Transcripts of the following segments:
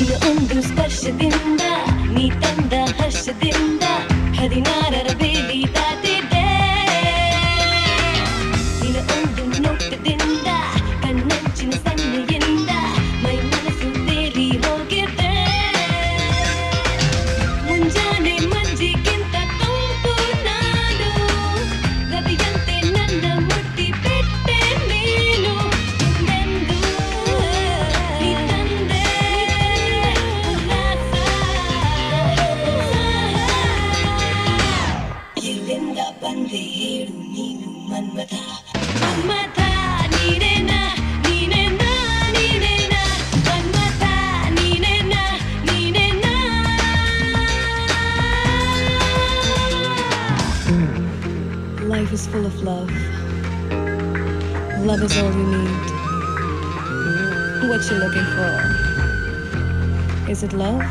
ಇದು ಒಂದು ಸ್ಪರ್ಶದಿಂದ ನೀ ತಂದ ಹರ್ಷದಿಂದ ಹದಿನಾರರ ಬೇಲಿ ಹೇಳು ನೀನು Manmatha Manmatha ನೀನೇನ ನೀನೇನ ನೀನೇನ Manmatha ನೀನೇನ ನೀನೇನ Life is full of love. Love is all you need. What you looking for? Is it love?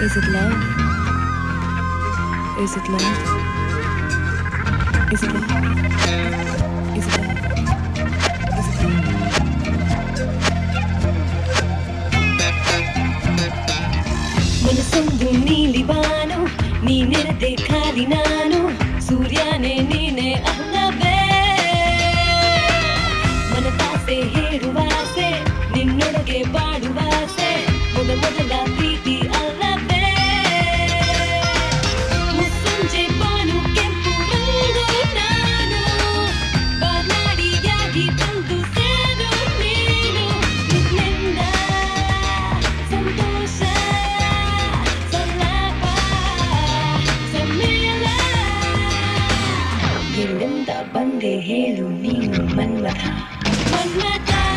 Is it love? Is it love? ಮನಸ್ಸೊಂದು ನೀಲಿ ಬಾನು ನೀನಿರದೆ ಖಾಲಿ ನಾನು ಸೂರ್ಯನೇ ನೀನೆ ಅಲ್ಲವೇ hilim da bande helu ningu manmata manmata